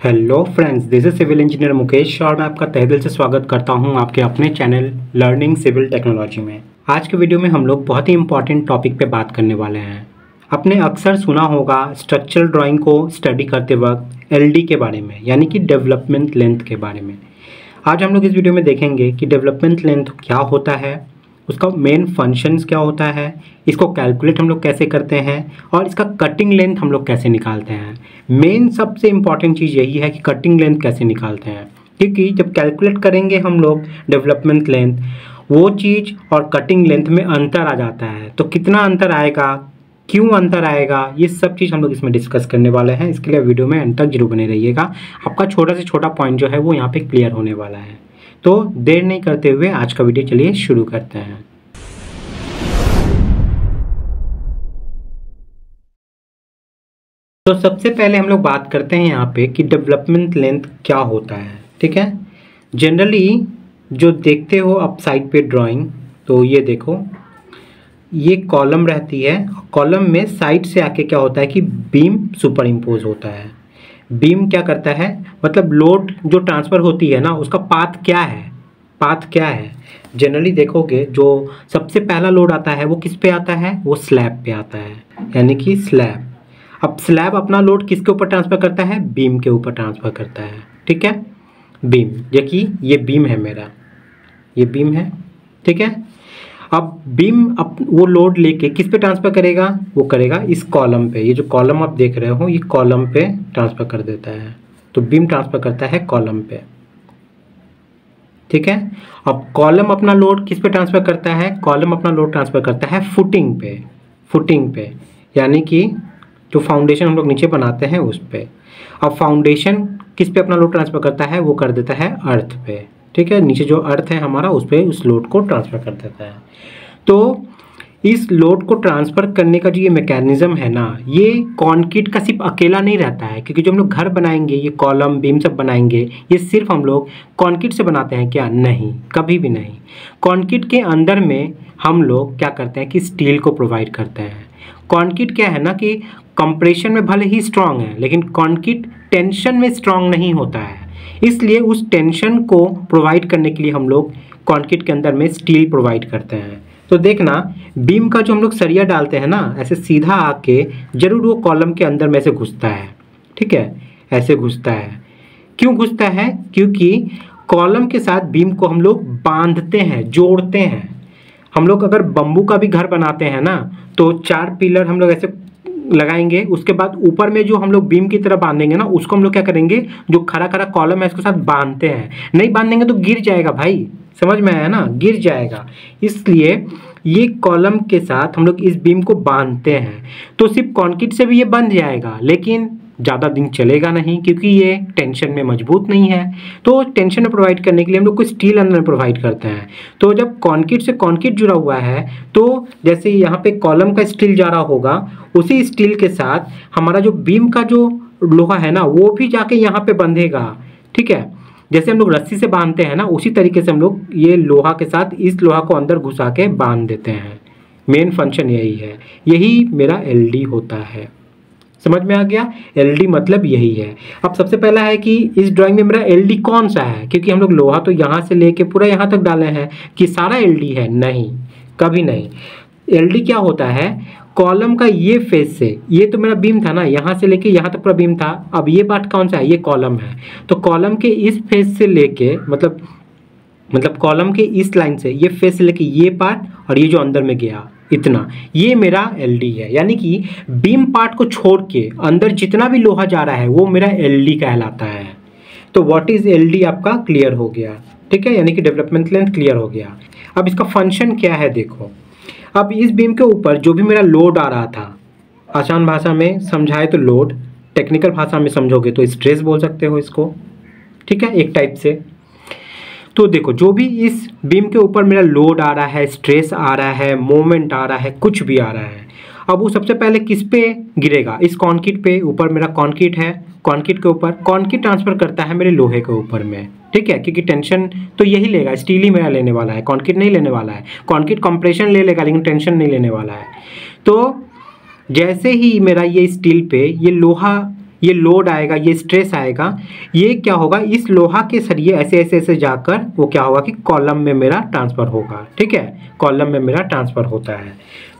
Hello friends this is civil engineer Mukesh और मैं आपका तहदिल से स्वागत करता हूँ आपके अपने चैनल लर्निंग सिविल टेक्नोलॉजी में। आज के वीडियो में हम लोग बहुत ही इंपॉर्टेंट टॉपिक पे बात करने वाले हैं। आपने अक्सर सुना होगा स्ट्रक्चरल ड्राइंग को स्टडी करते वक्त एलडी के बारे में, यानी कि डेवलपमेंट लेंथ के बारे में। आज हम लोग इस वीडियो में देखेंगे कि डेवलपमेंट लेंथ क्या होता है, उसका मेन फ़ंक्शंस क्या होता है, इसको कैलकुलेट हम लोग कैसे करते हैं, और इसका कटिंग लेंथ हम लोग कैसे निकालते हैं। मेन सबसे इंपॉर्टेंट चीज़ यही है कि कटिंग लेंथ कैसे निकालते हैं। क्योंकि जब कैलकुलेट करेंगे हम लोग डेवलपमेंट लेंथ वो चीज़ और कटिंग लेंथ में अंतर आ जाता है। तो कितना अंतर आएगा? क्यों अंतर आएगा? ये सब चीज़ हम लोग इसमें डिस्कस करने वाले हैं। इसके लिए वीडियो में अंत तक ज़रूर बने रहिएगा। आपका छोटा से छोटा पॉइंट जो है वो यहाँ पे क्लियर होने वाला है। तो देर नहीं करते हुए आज का वीडियो चलिए शुरू करते हैं। तो सबसे पहले हम लोग बात करते हैं यहाँ पे कि डेवलपमेंट लेंथ क्या होता है, ठीक है? जनरली जो देखते हो आप साइड पे ड्राइंग तो ये देखो, ये कॉलम रहती है कॉलम में साइड से आके क्या होता है कि बीम सुपर इम्पोज होता है। बीम क्या करता है? मतलब लोड जो ट्रांसफ़र होती है ना, उसका पाथ क्या है? पाथ क्या है? जनरली देखोगे, जो सबसे पहला लोड आता है, वो किस पे आता है? वो स्लैब पे आता है, यानी कि स्लैब अब स्लैब अपना लोड किसके ऊपर ट्रांसफ़र करता है? बीम के ऊपर ट्रांसफ़र करता है। ठीक है? बीम देखिए, ये बीम है मेरा। ये बीम है। ठीक है? अब बीम अप, वो लोड लेके किस पे ट्रांसफ़र करेगा? वो करेगा इस कॉलम पे। ये जो कॉलम आप देख रहे हो, ये कॉलम पे ट्रांसफ़र कर देता है। तो बीम ट्रांसफ़र करता है कॉलम पे। ठीक है? अब कॉलम अपना लोड किस पे ट्रांसफ़र करता है? कॉलम अपना लोड ट्रांसफ़र करता है फुटिंग पे। फुटिंग पे। यानी कि जो फाउंडेशन हम लोग नीचे बनाते हैं उस पर अब फाउंडेशन किस पे अपना लोड ट्रांसफ़र करता है? वो कर देता है अर्थ पे। ठीक है? नीचे जो अर्थ है हमारा, उस पर उस लोड को ट्रांसफ़र कर देता है। तो इस लोड को ट्रांसफ़र करने का जो ये मैकेनिज़्म है ना, ये कॉन्क्रीट का सिर्फ़ अकेला नहीं रहता है, क्योंकि जो हम लोग घर बनाएँगे, ये कॉलम बीम सब बनाएँगे, ये सिर्फ़ हम लोग कॉन्क्रीट से बनाते हैं क्या? नहीं, कभी भी नहीं। कॉन्क्रीट के अंदर में हम लोग क्या करते हैं कि स्टील को प्रोवाइड करते हैं। कॉन्क्रीट क्या है ना कि कंप्रेशन में भले ही स्ट्रांग है, लेकिन कॉन्क्रीट टेंशन में स्ट्रांग नहीं होता है। इसलिए उस टेंशन को प्रोवाइड करने के लिए हम लोग कॉन्क्रीट के अंदर में स्टील प्रोवाइड करते हैं। तो देखना बीम का जो हम लोग सरिया डालते हैं ना, ऐसे सीधा आके ज़रूर वो कॉलम के अंदर में से घुसता है। ठीक है? ऐसे घुसता है। क्यों घुसता है? क्योंकि कॉलम के साथ बीम को हम लोग बांधते हैं, जोड़ते हैं। हम लोग अगर बम्बू का भी घर बनाते हैं ना तो चार पिलर हम लोग ऐसे लगाएँगे, उसके बाद ऊपर में जो हम लोग बीम की तरह बांधेंगे ना, उसको हम लोग क्या करेंगे, जो खरा खरा कॉलम है, इसके साथ बांधते हैं। नहीं बांधेंगे तो गिर जाएगा भाई, समझ में आया ना? गिर जाएगा। इसलिए ये कॉलम के साथ हम लोग इस बीम को बांधते हैं। तो सिर्फ़ कॉन्क्रीट से भी ये बंध जाएगा, लेकिन ज़्यादा दिन चलेगा नहीं, क्योंकि ये टेंशन में मज़बूत नहीं है। तो टेंशन में प्रोवाइड करने के लिए हम लोग को स्टील अंदर में प्रोवाइड करते हैं। तो जब कॉन्क्रीट से कॉन्क्रीट जुड़ा हुआ है तो जैसे यहाँ पे कॉलम का स्टील जा रहा होगा, उसी स्टील के साथ हमारा जो बीम का जो लोहा है ना, वो भी जाके यहाँ पे बंधेगा। ठीक है? जैसे हम लोग रस्सी से बांधते हैं ना, उसी तरीके से हम लोग ये लोहा के साथ इस लोहा को अंदर घुसा के बाँध देते हैं। मेन फ़ंक्शन यही है। यही मेरा एलडी होता है। समझ में आ गया? एलडी मतलब यही है। अब सबसे पहला है कि इस ड्राइंग में मेरा एलडी कौन सा है? क्योंकि हम लोग लोहा तो यहाँ से लेके पूरा यहाँ तक डाले हैं कि सारा एलडी है। नहीं, कभी नहीं। एलडी क्या होता है? कॉलम का ये फ़ेज़ से, ये तो मेरा बीम था ना, यहाँ से लेके यहाँ तक पूरा बीम था। अब ये पार्ट कौन सा है? ये कॉलम है। तो कॉलम के इस फ़ेज़ से लेके मतलब मतलब कॉलम के इस लाइन से, ये फेस से लेके ये पार्ट और ये जो अंदर में गया इतना। ये मेरा एलडी है। यानी कि बीम पार्ट को छोड़ के अंदर जितना भी लोहा जा रहा है, वो मेरा एलडी कहलाता है। तो व्हाट इज़ एलडी आपका? क्लियर हो गया। ठीक है? यानी कि डेवलपमेंट लेंथ क्लियर हो गया। अब इसका फ़ंक्शन क्या है देखो। अब इस बीम के ऊपर जो भी मेरा लोड आ रहा था, आसान भाषा में समझाए तो लोड टेक्निकल भाषा में समझोगे तो स्ट्रेस बोल सकते हो इसको। ठीक है? एक टाइप से। तो देखो, जो भी इस बीम के ऊपर मेरा लोड आ रहा है स्ट्रेस आ रहा है मोमेंट आ रहा है, कुछ भी आ रहा है, अब वो सबसे पहले किस पे गिरेगा? इस कॉन्क्रीट पे ऊपर मेरा कॉन्क्रीट है कॉन्क्रीट के ऊपर कॉन्क्रीट ट्रांसफ़र करता है मेरे लोहे के ऊपर में, ठीक है? क्योंकि टेंशन तो यही लेगा स्टील ही मेरा लेने वाला है कॉन्क्रीट नहीं लेने वाला है कॉन्क्रीट कंप्रेशन ले लेगा, लेकिन टेंशन नहीं लेने वाला है। तो जैसे ही मेरा ये स्टील पे ये लोहा ये लोड आएगा, ये स्ट्रेस आएगा, ये क्या होगा? इस लोहा के सरिये ऐसे ऐसे ऐसे जाकर वो क्या होगा कि कॉलम में मेरा ट्रांसफ़र होगा, ठीक है? कॉलम में मेरा ट्रांसफ़र होता है।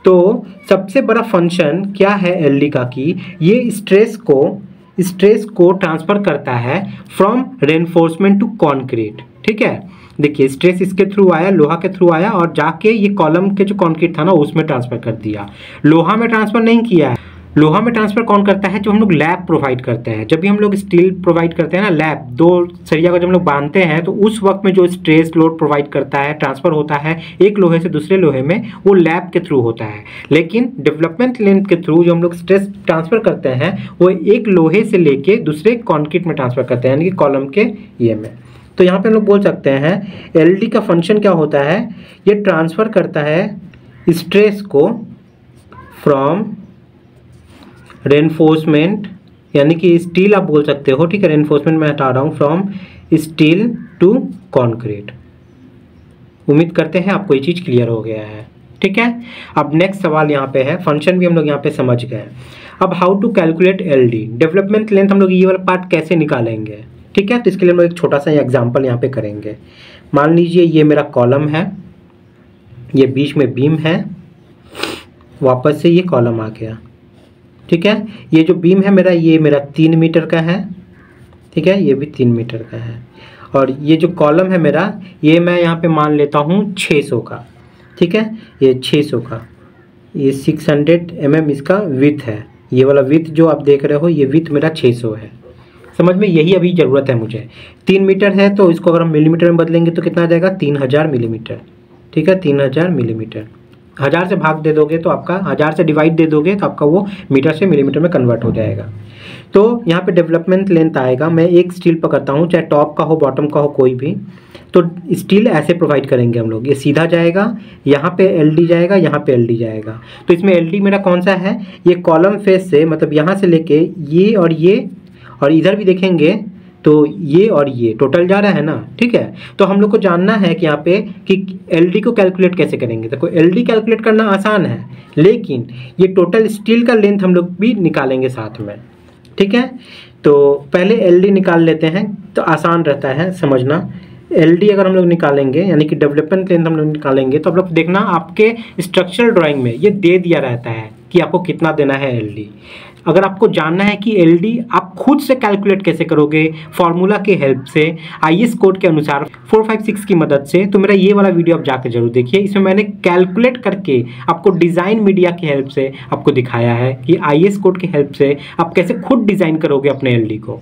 तो सबसे बड़ा फ़ंक्शन क्या है एल का कि ये स्ट्रेस को स्ट्रेस को ट्रांसफ़र करता है फ्रॉम रेनफोर्समेंट टू कॉन्क्रीट ठीक है? देखिए स्ट्रेस इसके थ्रू आया, लोहा के थ्रू आया और जाके ये कॉलम के जो कॉन्क्रीट था ना, उसमें ट्रांसफ़र कर दिया। लोहा में ट्रांसफ़र नहीं किया है। लोहा में ट्रांसफ़र कौन करता है? जो हम लोग लैब प्रोवाइड करते हैं। जब भी हम लोग स्टील प्रोवाइड करते हैं ना लैब दो सरिया को जब हम लोग बांधते हैं तो उस वक्त में जो स्ट्रेस लोड प्रोवाइड करता है ट्रांसफ़र होता है, एक लोहे से दूसरे लोहे में, वो लैब के थ्रू होता है। लेकिन डेवलपमेंट लेंथ के थ्रू जो हम लोग स्ट्रेस ट्रांसफ़र करते हैं, वो एक लोहे से लेके दूसरे कॉन्क्रीट में ट्रांसफ़र करते हैं, यानी कि कॉलम के ये में। तो यहाँ पे हम लोग बोल सकते हैं एलडी का फ़ंक्शन क्या होता है? ये ट्रांसफ़र करता है स्ट्रेस को फ्रॉम रेनफोर्समेंट यानी कि स्टील आप बोल सकते हो, ठीक है? रेनफोर्समेंट मैं हटा रहा हूँ फ्रॉम स्टील टू कॉन्क्रीट उम्मीद करते हैं आपको ये चीज़ क्लियर हो गया है, ठीक है? अब नेक्स्ट सवाल यहाँ पे है फ़ंक्शन भी हम लोग यहाँ पे समझ गए अब how to calculate L D development length हम लोग ये वाला पार्ट कैसे निकालेंगे? ठीक है? तो इसके लिए हम लोग एक छोटा सा एग्ज़ाम्पल यहाँ पे करेंगे। मान लीजिए ये मेरा कॉलम है, ये बीच में बीम है, वापस से ये कॉलम आ गया। ठीक है? ये जो बीम है मेरा, ये मेरा तीन मीटर का है। ठीक है? ये भी तीन मीटर का है। और ये जो कॉलम है मेरा, ये मैं यहाँ पे मान लेता हूँ 600 का। ठीक है? ये 600 का। ये 600 हंड्रेड mm इसका विथ है। ये वाला विथ जो आप देख रहे हो, ये विथ मेरा 600 है। समझ में? यही अभी ज़रूरत है मुझे। तीन मीटर है तो इसको अगर हम मिलीमीटर में बदलेंगे तो कितना आ जाएगा? तीन हज़ार मिलीमीटर ठीक है? तीन हज़ार मिलीमीटर हज़ार से भाग दे दोगे तो आपका हज़ार से डिवाइड दे दोगे तो आपका वो मीटर से मिलीमीटर में कन्वर्ट हो जाएगा। तो यहाँ पे डेवलपमेंट लेंथ आएगा। मैं एक स्टील पकड़ता हूँ, चाहे टॉप का हो बॉटम का हो, कोई भी। तो स्टील ऐसे प्रोवाइड करेंगे हम लोग। ये सीधा जाएगा, यहाँ पे एलडी जाएगा, यहाँ पे एल जाएगा। तो इसमें एल मेरा कौन सा है? ये कॉलम फेस से मतलब यहाँ से लेके ये और ये, और इधर भी देखेंगे तो ये और ये टोटल जा रहा है ना? ठीक है? तो हम लोग को जानना है कि यहाँ पे कि एलडी को कैलकुलेट कैसे करेंगे? देखो एलडी कैलकुलेट करना आसान है, लेकिन ये टोटल स्टील का लेंथ हम लोग भी निकालेंगे साथ में। ठीक है? तो पहले एलडी निकाल लेते हैं तो आसान रहता है समझना। एलडी अगर हम लोग निकालेंगे, यानी कि डेवलपमेंट लेंथ हम लोग निकालेंगे तो आप लोग देखना आपके स्ट्रक्चरल ड्राइंग में ये दे दिया रहता है कि आपको कितना देना है एलडी अगर आपको जानना है कि एलडी आप खुद से कैलकुलेट कैसे करोगे फॉर्मूला के हेल्प से आईएस कोड के अनुसार फोर फाइव सिक्स की मदद से तो मेरा ये वाला वीडियो आप जाकर ज़रूर देखिए। इसमें मैंने कैलकुलेट करके आपको डिज़ाइन मीडिया की हेल्प से आपको दिखाया है कि आई कोड की हेल्प से आप कैसे खुद डिज़ाइन करोगे अपने एलडी को।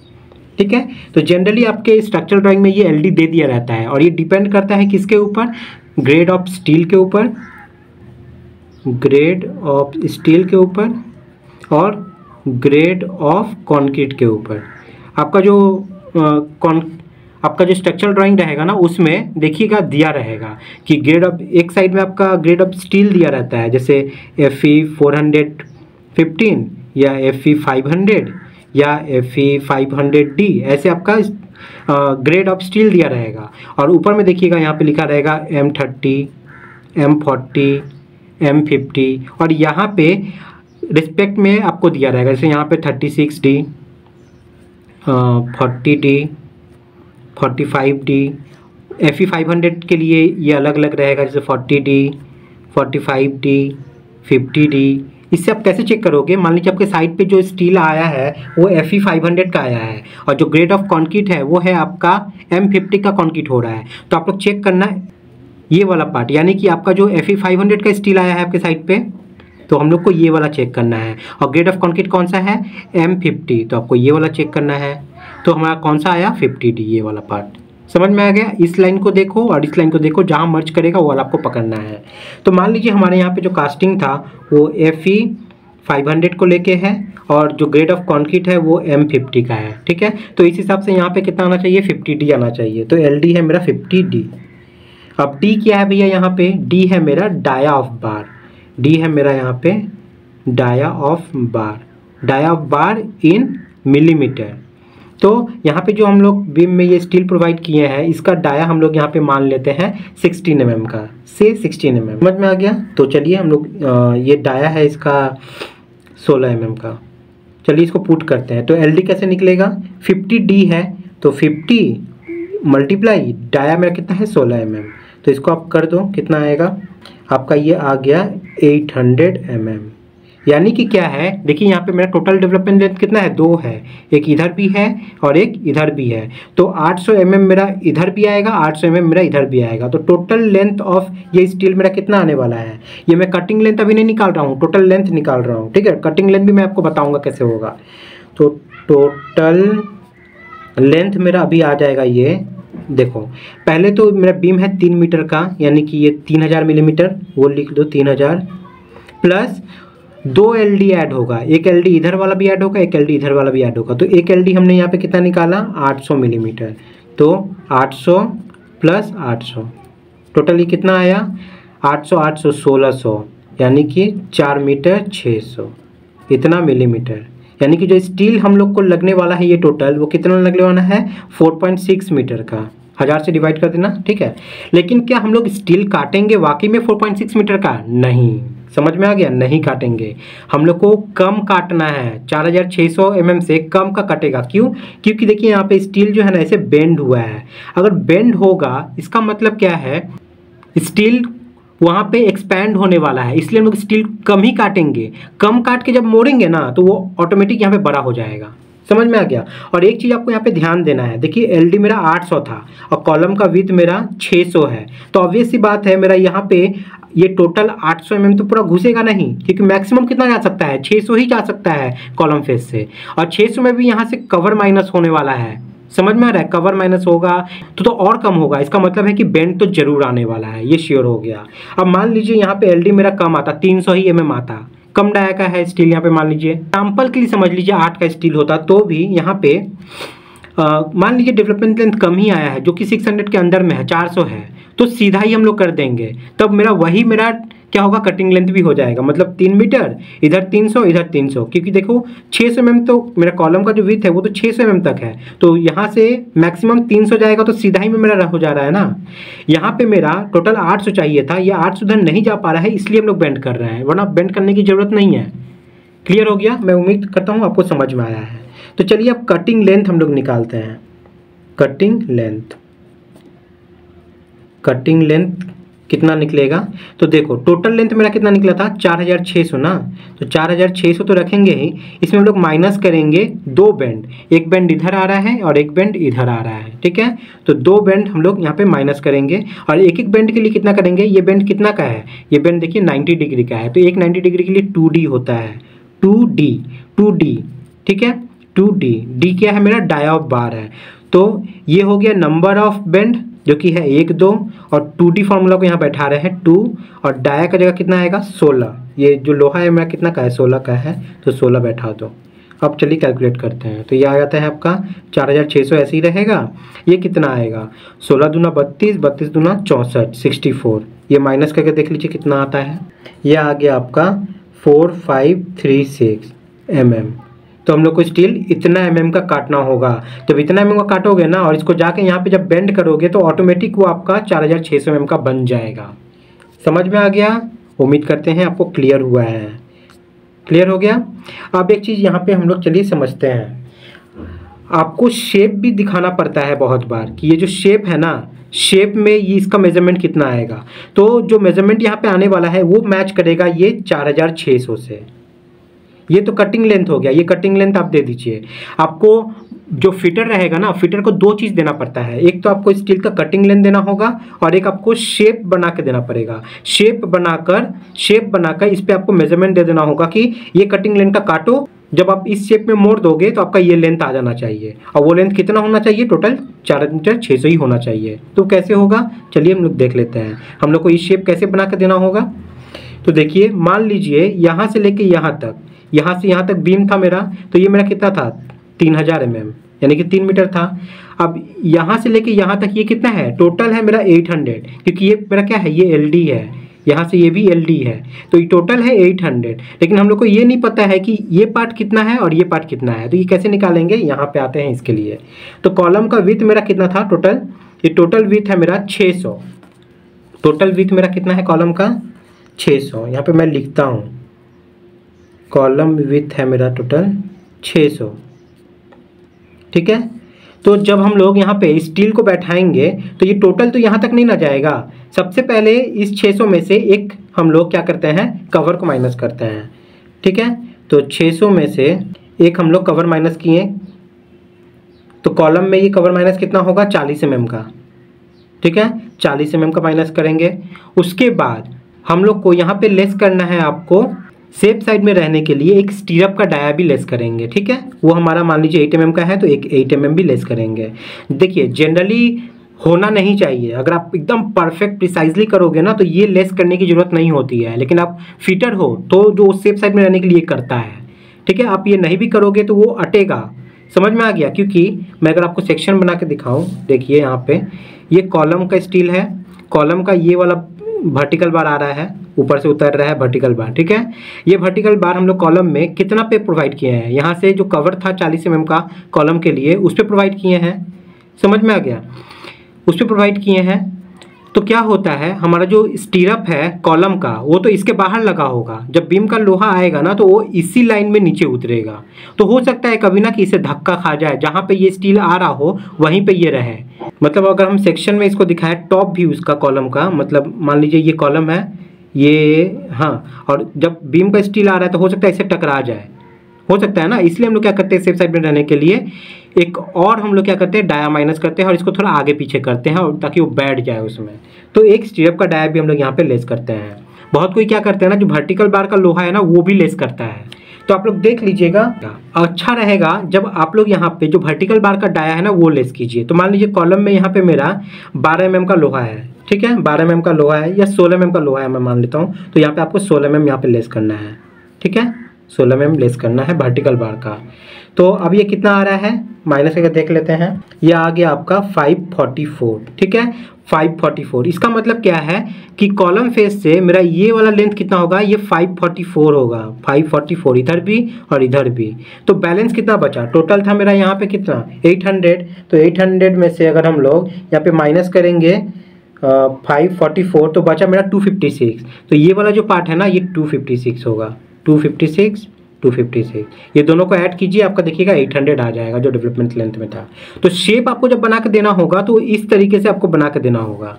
ठीक है? तो जनरली आपके स्ट्रक्चर ड्राइंग में ये एलडी दे दिया रहता है और ये डिपेंड करता है किसके ऊपर? ग्रेड ऑफ़ स्टील के ऊपर। ग्रेड ऑफ़ स्टील के ऊपर। और ग्रेड ऑफ़ कॉन्क्रीट के ऊपर। आपका जो कॉन, आपका जो स्ट्रक्चरल ड्राइंग रहेगा ना, उसमें देखिएगा, दिया रहेगा कि ग्रेड ऑफ़ एक साइड में आपका ग्रेड ऑफ़ स्टील दिया रहता है, जैसे F E four hundred fifteen या एफ़ ई फाइव हंड्रेड या F E five hundred D ऐसे आपका ग्रेड ऑफ़ स्टील दिया रहेगा। और ऊपर में देखिएगा, यहाँ पे लिखा रहेगा M thirty M forty M fifty और यहाँ पे रिस्पेक्ट में आपको दिया रहेगा। जैसे यहाँ पे thirty six D forty D forty five D F E five hundred के लिए ये अलग अलग रहेगा। जैसे forty D forty five D fifty D इससे आप कैसे चेक करोगे? मान लीजिए आपके साइड पे जो स्टील आया है, वो एफ़ ई फाइव हंड्रेड का आया है और जो ग्रेड ऑफ़ कॉन्क्रीट है, वो है आपका एम फिफ्टी का कॉन्क्रीट हो रहा है। तो आप लोग चेक करना ये वाला पार्ट यानी कि आपका जो एफ़ ई फाइव हंड्रेड का स्टील आया है आपके साइड पे तो हम लोग को ये वाला चेक करना है। और ग्रेड ऑफ़ कॉन्क्रीट कौन सा है? एम फिफ्टी तो आपको ये वाला चेक करना है। तो हमारा कौन सा आया? फिफ्टी डी ये वाला पार्ट समझ में आ गया? इस लाइन को देखो और इस लाइन को देखो, जहाँ मर्ज करेगा, वो वाला आपको पकड़ना है। तो मान लीजिए हमारे यहाँ पे जो कास्टिंग था, वो एफ़ ई फाइव हंड्रेड को लेके है और जो ग्रेड ऑफ़ कॉन्क्रीट है, वो एम फिफ्टी का है। ठीक है? तो इस हिसाब से यहाँ पे कितना आना चाहिए? फिफ्टी डी आना चाहिए। तो एल डी है मेरा फिफ्टी डी अब डी क्या है भैया यहाँ पे? डी है मेरा डाया ऑफ़ बार डी है मेरा यहाँ पे dia of bar dia of bar in millimetre तो यहाँ पे जो हम लोग बीम में ये स्टील प्रोवाइड किए हैं, इसका डाया हम लोग यहाँ पे मान लेते हैं 16 एम mm का, से 16 एम mm. समझ में आ गया? तो चलिए हम लोग ये डाया है इसका 16 एम mm का। चलिए इसको पुट करते हैं। तो एल डी कैसे निकलेगा? फिफ्टी डी है तो फिफ्टी मल्टीप्लाई डाया मेरा कितना है? सोलह एम एम तो इसको आप कर दो, कितना आएगा? आपका ये आ गया एट हंड्रेड एम एम यानी कि क्या है? देखिए, यहाँ पे मेरा टोटल डेवलपमेंट लेंथ कितना है? दो है। एक इधर भी है और एक इधर भी है। तो 800 सौ mm मेरा इधर भी आएगा 800 सौ mm मेरा इधर भी आएगा। तो टोटल लेंथ ऑफ़ ये स्टील मेरा कितना आने वाला है? ये मैं कटिंग लेंथ अभी नहीं निकाल रहा हूँ टोटल लेंथ निकाल रहा हूँ, ठीक है? कटिंग लेंथ भी मैं आपको बताऊँगा कैसे होगा। तो टोटल लेंथ मेरा अभी आ जाएगा ये देखो, पहले तो मेरा बीम है तीन मीटर का, यानी कि ये तीन हज़ार मिलीमीटर वो लिख दो तीन हज़ार प्लस दो एल डी ऐड होगा। एक एल डी इधर वाला भी ऐड होगा, एक एल डी इधर वाला भी ऐड होगा। तो एक एल डी हमने यहाँ पे कितना निकाला? 800 मिलीमीटर तो 800 प्लस 800 टोटली कितना आया? 800 800 1600 यानी कि चार मीटर 600 इतना मिलीमीटर यानी कि जो स्टील हम लोग को लगने वाला है ये टोटल वो कितना लगने वाला है? 4.6 मीटर का। हज़ार से डिवाइड कर देना, ठीक है? लेकिन क्या हम लोग स्टील काटेंगे? वाकई में 4.6 मीटर का? नहीं। समझ में आ गया? नहीं काटेंगे। हम लोग को कम काटना है। चार हज़ार छः सौ एम से कम का कटेगा। क्यों? क्योंकि देखिए यहाँ पे स्टील जो है ना ऐसे बेंड हुआ है। अगर बेंड होगा, इसका मतलब क्या है? स्टील वहाँ पे एक्सपैंड होने वाला है। इसलिए हम लोग स्टील कम ही काटेंगे। कम काट के जब मोड़ेंगे ना तो वो ऑटोमेटिक यहाँ पे बड़ा हो जाएगा। समझ में आ गया? और एक चीज़ आपको यहाँ पे ध्यान देना है। देखिए एलडी मेरा 800 था और कॉलम का विथ मेरा 600 है। तो ऑब्वियस सी बात है, मेरा यहाँ पे ये टोटल 800 सौ mm तो पूरा घुसेगा नहीं, क्योंकि मैक्सिमम कितना जा सकता है? 600 ही जा सकता है कॉलम फेस से। और 600 में भी यहाँ से कवर माइनस होने वाला है। समझ में आ रहा है? कवर माइनस होगा तो तो और कम होगा। इसका मतलब है कि बेंड तो ज़रूर आने वाला है, ये श्योर हो गया। अब मान लीजिए यहाँ पे एलडी मेरा कम आता, तीन सौ ही एम आता। कम डाया का है स्टील यहाँ पे, मान लीजिए। एग्ज़ाम्पल के लिए समझ लीजिए आठ का स्टील होता तो भी यहाँ पे मान लीजिए डेवलपमेंट लेंथ कम ही आया है, जो कि 600 के अंदर में है 400 है तो सीधा ही हम लोग कर देंगे। तब मेरा वही मेरा क्या होगा? कटिंग लेंथ भी हो जाएगा। मतलब तीन मीटर इधर तीन सौ, इधर तीन सौ। क्योंकि देखो छः सौ एम तो मेरा कॉलम का जो विथ है, वो तो छः सौ एम तक है। तो यहाँ से मैक्सिमम तीन सौ जाएगा तो सीधा ही में मेरा हो जा रहा है ना? यहाँ पे मेरा टोटल आठ सौ चाहिए था। ये आठ सौ उधर नहीं जा पा रहा है, इसलिए हम लोग बेंड कर रहे हैं। वरना बेंड करने की ज़रूरत नहीं है। क्लियर हो गया? मैं उम्मीद करता हूँ आपको समझ में आया है। तो चलिए अब कटिंग लेंथ हम लोग निकालते हैं। कटिंग लेंथ कटिंग लेंथ कितना निकलेगा? तो देखो टोटल लेंथ मेरा कितना निकला था? चार हज़ार छः सौ ना? तो चार हज़ार छः सौ तो रखेंगे ही। इसमें हम लोग माइनस करेंगे दो बैंड एक बैंड इधर आ रहा है और एक बैंड इधर आ रहा है, ठीक है? तो दो बैंड हम लोग यहाँ पे माइनस करेंगे। और एक एक बैंड के लिए कितना करेंगे? ये बैंड कितना का है? ये बैंड देखिए नाइन्टी डिग्री का है। तो एक नाइन्टी डिग्री के लिए टू होता है। टू डी टू डी, ठीक है? To D. डी क्या है मेरा? डाय ऑफ़ बार है। तो ये हो गया नंबर ऑफ़ बेंड जो कि है एक, दो और टू डी फार्मूला को यहाँ बैठा रहे हैं टू और डाया का जगह कितना आएगा? सोलह। ये जो लोहा है, मेरा कितना का है? सोलह का है तो सोलह बैठा दो। अब चलिए कैलकुलेट करते हैं। तो ये आ जाता है आपका चार हज़ार छः सौ ऐसे ही रहेगा। ये कितना आएगा? सोलह दूना बत्तीस बत्तीस दूना चौंसठ सिक्सटी फोर ये माइनस करके देख लीजिए कितना आता है। ये आ गया आपका four five three six M M तो हम लोग को स्टील इतना एम का काटना होगा। जब इतना एम का काटोगे ना और इसको जाके यहाँ पे जब बेंड करोगे तो ऑटोमेटिक वो आपका चार हज़ार छः सौ एम का बन जाएगा। समझ में आ गया? उम्मीद करते हैं आपको क्लियर हुआ है। क्लियर हो गया? अब एक चीज़ यहाँ पे हम लोग चलिए समझते हैं। आपको शेप भी दिखाना पड़ता है बहुत बार कि ये जो शेप है ना शेप में ये इसका मेज़रमेंट कितना आएगा। तो जो मेज़रमेंट यहाँ पे आने वाला है वो मैच करेगा ये चार हज़ार छः सौ से। ये तो कटिंग लेंथ हो गया, ये कटिंग लेंथ आप दे दीजिए। आपको जो फिटर रहेगा ना फिटर को दो चीज़ देना पड़ता है। एक तो आपको स्टील का कटिंग लेंथ देना होगा और एक आपको शेप बना के देना पड़ेगा। शेप बनाकर शेप बनाकर इस पर आपको मेज़रमेंट दे देना होगा कि ये कटिंग लेंथ का काटो। जब आप इस शेप में मोड़ दोगे तो आपका ये लेंथ आ जाना चाहिए। और वो लेंथ कितना होना चाहिए? टोटल चार मीटर छः सौ ही होना चाहिए। तो कैसे होगा? चलिए हम लोग देख लेते हैं। हम लोग को इस शेप कैसे बना के देना होगा? तो देखिए, मान लीजिए यहाँ से लेके यहाँ तक यहाँ से यहाँ तक बीम था मेरा तो ये मेरा कितना था? तीन हज़ार एम यानी कि तीन मीटर था। अब यहाँ से लेके यहाँ तक ये कितना है? टोटल है मेरा एट हंड्रेड, क्योंकि ये मेरा क्या है? ये एलडी है। यहाँ से ये भी एलडी है। तो ये टोटल है एट हंड्रेड। लेकिन हम लोग को ये नहीं पता है कि ये पार्ट कितना है और ये पार्ट कितना है। तो ये कैसे निकालेंगे? यहाँ पे आते हैं इसके लिए। तो कॉलम का विथ मेरा कितना था टोटल? ये टोटल विथ है मेरा छः सौ। टोटल विथ मेरा कितना है कॉलम का? छः सौ। यहाँ पर मैं लिखता हूँ। कॉलम विथ है मेरा टोटल 600 ठीक है? तो जब हम लोग यहाँ पे स्टील को बैठाएँगे तो ये टोटल तो यहाँ तक नहीं ना जाएगा। सबसे पहले इस 600 में से एक हम लोग क्या करते हैं? कवर को माइनस करते हैं। ठीक है? तो 600 में से एक हम लोग कवर माइनस किए। तो कॉलम में ये कवर माइनस कितना होगा? चालीस एम का। ठीक है? चालीस एम का माइनस करेंगे। उसके बाद हम लोग को यहाँ पे लेस करना है आपको सेफ़ साइड में रहने के लिए एक स्टीरअप का डाया भी लेस करेंगे, ठीक है? वो हमारा मान लीजिए एट एम का है तो एक एट एम भी लेस करेंगे। देखिए जनरली होना नहीं चाहिए। अगर आप एकदम परफेक्ट प्रिसाइजली करोगे ना तो ये लेस करने की ज़रूरत नहीं होती है। लेकिन आप फिटर हो तो जो सेफ़ साइड में रहने के लिए करता है, ठीक है? आप ये नहीं भी करोगे तो वो अटेगा। समझ में आ गया? क्योंकि मैं अगर आपको सेक्शन बना के दिखाऊँ, देखिए यहाँ पे, ये कॉलम का स्टील है। कॉलम का ये वाला वर्टिकल बार आ रहा है, ऊपर से उतर रहा है वर्टिकल बार ठीक है? ये वर्टिकल बार हम लोग कॉलम में कितना पे प्रोवाइड किए हैं? यहाँ से जो कवर था चालीस एम का कॉलम के लिए, उस पर प्रोवाइड किए हैं। समझ में आ गया? उस पर प्रोवाइड किए हैं। तो क्या होता है, हमारा जो स्टीरअप है कॉलम का, वो तो इसके बाहर लगा होगा। जब बीम का लोहा आएगा ना तो वो इसी लाइन में नीचे उतरेगा। तो हो सकता है कभी ना कि इसे धक्का खा जाए, जहाँ पे ये स्टील आ रहा हो, वहीं पे ये रहे। मतलब अगर हम सेक्शन में इसको दिखाएँ टॉप व्यू उसका कॉलम का मतलब मान लीजिए ये कॉलम है, ये हाँ और जब बीम का स्टील आ रहा है तो हो सकता है इसे टकरा जाए। हो सकता है ना, इसलिए हम लोग क्या करते हैं सेफ़ साइड में रहने के लिए एक और हम लोग क्या करते हैं डाया माइनस करते हैं और इसको थोड़ा आगे पीछे करते हैं और ताकि वो बैठ जाए उसमें। तो एक स्टीरअप का डाया भी हम लोग यहाँ पे लेस करते हैं। बहुत कोई क्या करते हैं ना, जो वर्टिकल बार का लोहा है ना, वो भी लेस करता है। तो आप लोग देख लीजिएगा अच्छा रहेगा जब आप लोग यहाँ पे जो वर्टिकल बार का डाया है ना, वो लेस कीजिए। तो मान लीजिए कॉलम में यहाँ पे मेरा बारह एम का लोहा है, ठीक है? बारह एम का लोहा है या सोलह एम का लोहा है, मैं मान लेता हूँ। तो यहाँ पे आपको सोलह एम यहाँ पे लेस करना है, ठीक है? सोलह एम लेस करना है वर्टिकल बार का। तो अब ये कितना आ रहा है? माइनस करके देख लेते हैं, ये आ गया आपका 544 ठीक है? 544 इसका मतलब क्या है कि कॉलम फेस से मेरा ये वाला लेंथ कितना होगा? ये 544 होगा। 544 इधर भी और इधर भी। तो बैलेंस कितना बचा? टोटल था मेरा यहाँ पे कितना? 800 तो 800 में से अगर हम लोग यहाँ पे माइनस करेंगे फाइव फोर्टी फोर तो बचा मेरा टू फिफ्टी सिक्स तो ये वाला जो पार्ट है ना, ये टू फिफ्टी सिक्स होगा। Two fifty six two fifty six ये दोनों को ऐड कीजिए, आपका देखिएगा एट हंड्रेड आ जाएगा जो डेवलपमेंट लेंथ में था। तो शेप आपको जब बना के देना होगा तो इस तरीके से आपको बना के देना होगा।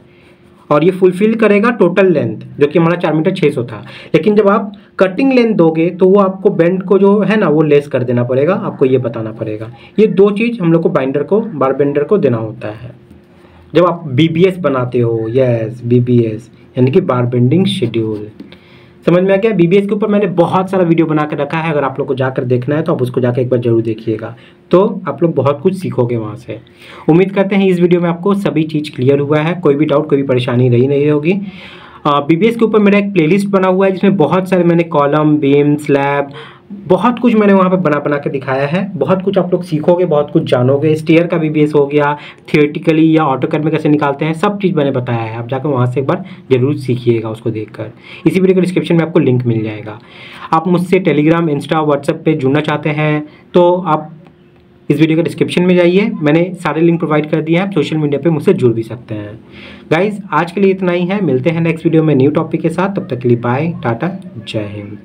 और ये फुलफिल करेगा टोटल लेंथ जो कि हमारा चार मीटर छः सौ था। लेकिन जब आप कटिंग लेंथ दोगे तो वो आपको बेंड को जो है ना, वो लेस कर देना पड़ेगा। आपको ये बताना पड़ेगा। ये दो चीज़ हम लोग को बाइंडर को बार बेंडर को देना होता है। जब आप बीबीएस बनाते हो यस बी यानी कि बार बेंडिंग शेड्यूल समझ में आ गया? बीबीएस के ऊपर मैंने बहुत सारा वीडियो बना कर रखा है। अगर आप लोग को जाकर देखना है तो आप उसको जाकर एक बार ज़रूर देखिएगा। तो आप लोग बहुत कुछ सीखोगे वहाँ से। उम्मीद करते हैं इस वीडियो में आपको सभी चीज़ क्लियर हुआ है। कोई भी डाउट कोई भी परेशानी रही नहीं होगी। बीबीएस के ऊपर मेरा एक प्लेलिस्ट बना हुआ है, जिसमें बहुत सारे मैंने कॉलम बीम स्लैब बहुत कुछ मैंने वहाँ पे बना बना के दिखाया है। बहुत कुछ आप लोग सीखोगे, बहुत कुछ जानोगे। स्टेयर का भी बेस हो गया। थियोटिकली या ऑटो में कैसे निकालते हैं, सब चीज़ मैंने बताया है। आप जाकर वहाँ से एक बार ज़रूर सीखिएगा उसको देखकर। इसी वीडियो के डिस्क्रिप्शन में आपको लिंक मिल जाएगा। आप मुझसे टेलीग्राम इंस्टा व्हाट्सएप पर जुड़ना चाहते हैं तो आप इस वीडियो के डिस्क्रिप्शन में जाइए। मैंने सारे लिंक प्रोवाइड कर दिए हैं। आप सोशल मीडिया पे मुझसे जुड़ भी सकते हैं। गाइज़ आज के लिए इतना ही है। मिलते हैं नेक्स्ट वीडियो में न्यू टॉपिक के साथ। तब तक के लिए बाय टाटा, जय हिंद।